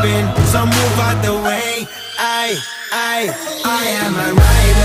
tripping, so move out the way. I, I, I am a rider.